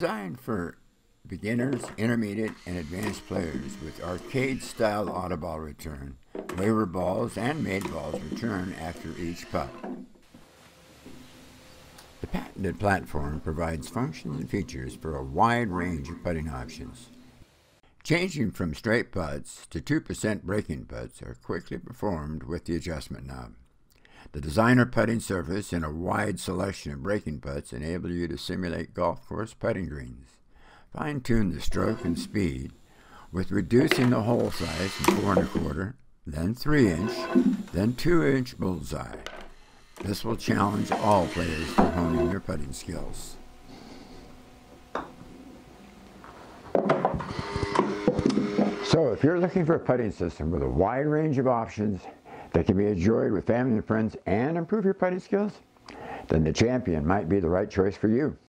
Designed for beginners, intermediate, and advanced players with arcade-style auto-ball return, waiver balls and made balls return after each putt. The patented platform provides functions and features for a wide range of putting options. Changing from straight putts to 2% breaking putts are quickly performed with the adjustment knob. The designer putting surface and a wide selection of breaking putts enable you to simulate golf course putting greens. Fine tune the stroke and speed with reducing the hole size from four and a quarter, then three inch, then two inch bullseye. This will challenge all players to honing their putting skills. So if you're looking for a putting system with a wide range of options that can be enjoyed with family and friends and improve your putting skills, then the champion might be the right choice for you.